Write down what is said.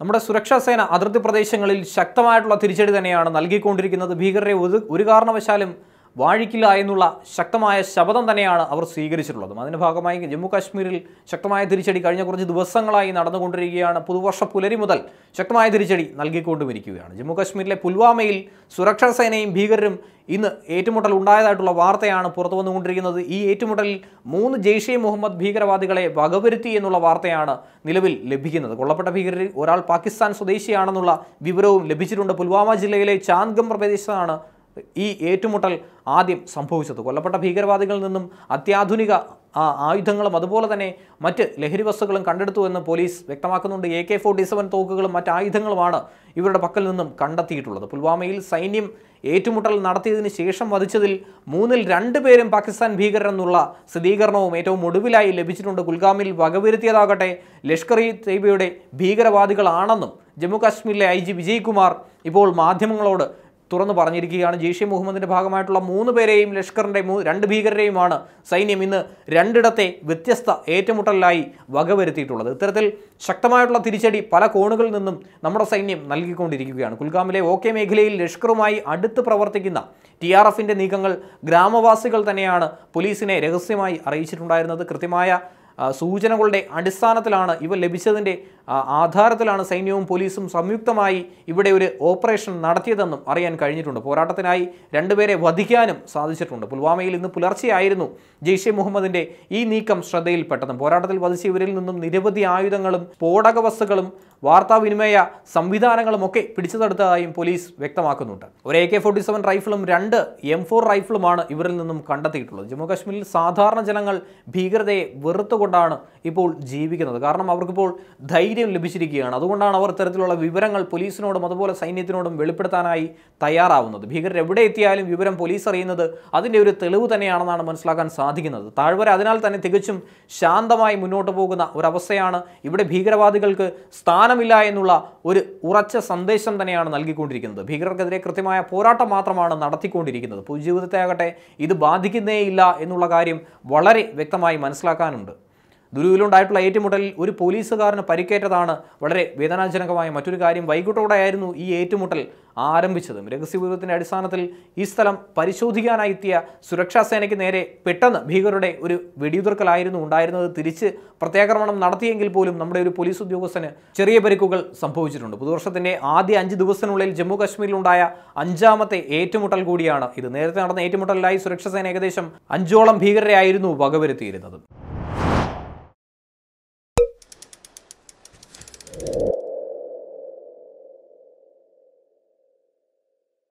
നമ്മുടെ സുരക്ഷാ സേന അതിർത്തി പ്രദേശങ്ങളിൽ ശക്തമായിട്ടുള്ള തിരിച്ചടി തന്നെയാണ് നൽകിക്കൊണ്ടിരിക്കുന്നത്. ഭീകരരെ ഒരു കാരണവശാലും വാഴിക്കില്ല എന്നുള്ള ശക്തമായ ശപഥം തന്നെയാണ് അവർ സ്വീകരിച്ചിട്ടുള്ളതും. അതിന്റെ ഭാഗമായി ജമ്മു കാശ്മീരിൽ ശക്തമായ തിരിച്ചടി കഴിഞ്ഞ കുറച്ച് ദിവസങ്ങളായി നടന്നുകൊണ്ടിരിക്കുകയാണ്. പുതുവർഷ പുലരി മുതൽ ശക്തമായ തിരിച്ചടി നൽകിക്കൊണ്ടുമിരിക്കുകയാണ്. ജമ്മു കാശ്മീരിലെ പുൽവാമയിൽ സുരക്ഷാ സേനയും ഭീകരരും ഇന്ന് ഏറ്റുമുട്ടൽ ഉണ്ടായതായിട്ടുള്ള വാർത്തയാണ് പുറത്തു വന്നുകൊണ്ടിരിക്കുന്നത്. ഈ ഏറ്റുമുട്ടലിൽ മൂന്ന് ജെയ്ഷെ മുഹമ്മദ് ഭീകരവാദികളെ വകവരുത്തി എന്നുള്ള വാർത്തയാണ് നിലവിൽ ലഭിക്കുന്നത്. കൊല്ലപ്പെട്ട ഭീകരരിൽ ഒരാൾ പാകിസ്ഥാൻ സ്വദേശിയാണെന്നുള്ള വിവരവും ലഭിച്ചിട്ടുണ്ട്. പുൽവാമ ജില്ലയിലെ ചാന്ദ്ഗം പ്രദേശത്താണ് ഈ ഏറ്റുമുട്ടൽ ആദ്യം സംഭവിച്ചത്. കൊല്ലപ്പെട്ട ഭീകരവാദികളിൽ നിന്നും അത്യാധുനിക ആയുധങ്ങളും അതുപോലെ തന്നെ മറ്റ് ലഹരി വസ്തുക്കളും കണ്ടെടുത്തു എന്ന് പോലീസ് വ്യക്തമാക്കുന്നുണ്ട്. എ കെ ഫോർട്ടി സെവൻ തോക്കുകളും മറ്റ് ആയുധങ്ങളുമാണ് ഇവരുടെ പക്കൽ നിന്നും കണ്ടെത്തിയിട്ടുള്ളത്. പുൽവാമയിൽ സൈന്യം ഏറ്റുമുട്ടൽ നടത്തിയതിന് ശേഷം വധിച്ചതിൽ മൂന്നിൽ രണ്ട് പേരും പാകിസ്ഥാൻ ഭീകരരെന്നുള്ള സ്ഥിരീകരണവും ഏറ്റവും ഒടുവിലായി ലഭിച്ചിട്ടുണ്ട്. കുൽഗാമിൽ വകവരുത്തിയതാകട്ടെ ലഷ്കർ ഇ തൈബയുടെ ഭീകരവാദികളാണെന്നും ജമ്മു കാശ്മീരിലെ ഐ ജി വിജയ്കുമാർ ഇപ്പോൾ മാധ്യമങ്ങളോട് തുറന്നു പറഞ്ഞിരിക്കുകയാണ്. ജെയ്ഷെ മുഹമ്മദിന്റെ ഭാഗമായിട്ടുള്ള മൂന്ന് പേരെയും ലഷ്കറിന്റെ രണ്ട് ഭീകരരെയുമാണ് സൈന്യം ഇന്ന് രണ്ടിടത്തെ വ്യത്യസ്ത ഏറ്റുമുട്ടലിലായി വകവരുത്തിയിട്ടുള്ളത്. ഇത്തരത്തിൽ ശക്തമായിട്ടുള്ള തിരിച്ചടി പല കോണുകളിൽ നിന്നും നമ്മുടെ സൈന്യം നൽകിക്കൊണ്ടിരിക്കുകയാണ്. കുൽഗാമിലെ ഓക്കെ മേഖലയിൽ ലഷ്കറുമായി അടുത്ത് പ്രവർത്തിക്കുന്ന ടി ആർ എഫിന്റെ നീക്കങ്ങൾ ഗ്രാമവാസികൾ തന്നെയാണ് പോലീസിനെ രഹസ്യമായി അറിയിച്ചിട്ടുണ്ടായിരുന്നത്. കൃത്യമായ സൂചനകളുടെ അടിസ്ഥാനത്തിലാണ് ഇവ ലഭിച്ചതിന്റെ ആധാരത്തിലാണ് സൈന്യവും പോലീസും സംയുക്തമായി ഇവിടെ ഒരു ഓപ്പറേഷൻ നടത്തിയതെന്നും അറിയാൻ കഴിഞ്ഞിട്ടുണ്ട്. പോരാട്ടത്തിനായി രണ്ടുപേരെ വധിക്കാനും സാധിച്ചിട്ടുണ്ട്. പുൽവാമയിൽ ഇന്ന് പുലർച്ചെയായിരുന്നു ജെയ്ഷെ മുഹമ്മദിന്റെ ഈ നീക്കം ശ്രദ്ധയിൽപ്പെട്ടതും. പോരാട്ടത്തിൽ വധിച്ച ഇവരിൽ നിന്നും നിരവധി ആയുധങ്ങളും സ്ഫോടക വസ്തുക്കളും വാർത്താവിനിമയ സംവിധാനങ്ങളും ഒക്കെ പിടിച്ചെടുത്തതായും പോലീസ് വ്യക്തമാക്കുന്നുണ്ട്. ഒരു എ കെ ഫോർട്ടി സെവൻ റൈഫിളും രണ്ട് എം ഫോർ റൈഫിളുമാണ് ഇവരിൽ നിന്നും കണ്ടെത്തിയിട്ടുള്ളത്. ജമ്മു കാശ്മീരിൽ സാധാരണ ജനങ്ങൾ ഭീകരതയെ വെറുത്തുകൊണ്ടാണ് ഇപ്പോൾ ജീവിക്കുന്നത്. കാരണം അവർക്കിപ്പോൾ ധൈര്യം ലഭിച്ചിരിക്കുകയാണ്. അതുകൊണ്ടാണ് അവർ ഇത്തരത്തിലുള്ള വിവരങ്ങൾ പോലീസിനോടും അതുപോലെ സൈന്യത്തിനോടും വെളിപ്പെടുത്താനായി തയ്യാറാവുന്നത്. ഭീകരർ എവിടെ എത്തിയാലും വിവരം പോലീസ് അറിയുന്നത് അതിന്റെ ഒരു തെളിവ് തന്നെയാണെന്നാണ് മനസ്സിലാക്കാൻ സാധിക്കുന്നത്. താഴ്വര അതിനാൽ തന്നെ തികച്ചും ശാന്തമായി മുന്നോട്ട് പോകുന്ന ഒരവസ്ഥയാണ് ഇവിടെ ഭീകരവാദികൾക്ക് സ്ഥാനമില്ല എന്നുള്ള ഒരു ഉറച്ച സന്ദേശം തന്നെയാണ് നൽകിക്കൊണ്ടിരിക്കുന്നത്. ഭീകരർക്കെതിരെ കൃത്യമായ പോരാട്ടം മാത്രമാണ് നടത്തിക്കൊണ്ടിരിക്കുന്നത്. പൊതുജീവിതത്തെ ആകട്ടെ ഇത് ബാധിക്കുന്നേയില്ല എന്നുള്ള കാര്യം വളരെ വ്യക്തമായി മനസ്സിലാക്കാനുണ്ട്. ദുരുവിലുണ്ടായിട്ടുള്ള ഏറ്റുമുട്ടലിൽ ഒരു പോലീസുകാരന് പരിക്കേറ്റതാണ് വളരെ വേദനാജനകമായ മറ്റൊരു കാര്യം. വൈകിട്ടോടെയായിരുന്നു ഈ ഏറ്റുമുട്ടൽ ആരംഭിച്ചതും. രഹസ്യവിവരത്തിന്റെ അടിസ്ഥാനത്തിൽ ഈ സ്ഥലം പരിശോധിക്കാനായി എത്തിയ സുരക്ഷാ സേനയ്ക്ക് നേരെ പെട്ടെന്ന് ഭീകരരുടെ ഒരു വെടിയുതിർക്കലായിരുന്നു ഉണ്ടായിരുന്നത്. തിരിച്ച് പ്രത്യാക്രമണം നടത്തിയെങ്കിൽ പോലും നമ്മുടെ ഒരു പോലീസ് ഉദ്യോഗസ്ഥന് ചെറിയ പരിക്കുകൾ സംഭവിച്ചിട്ടുണ്ട്. പുതുവർഷത്തിന്റെ ആദ്യ അഞ്ച് ദിവസത്തിനുള്ളിൽ ജമ്മു കാശ്മീരിലുണ്ടായ അഞ്ചാമത്തെ ഏറ്റുമുട്ടൽ കൂടിയാണ് ഇത്. നേരത്തെ നടന്ന ഏറ്റുമുട്ടലിലായി സുരക്ഷാ സേന ഏകദേശം അഞ്ചോളം ഭീകരരെയായിരുന്നു വകവരുത്തിയിരുന്നത്.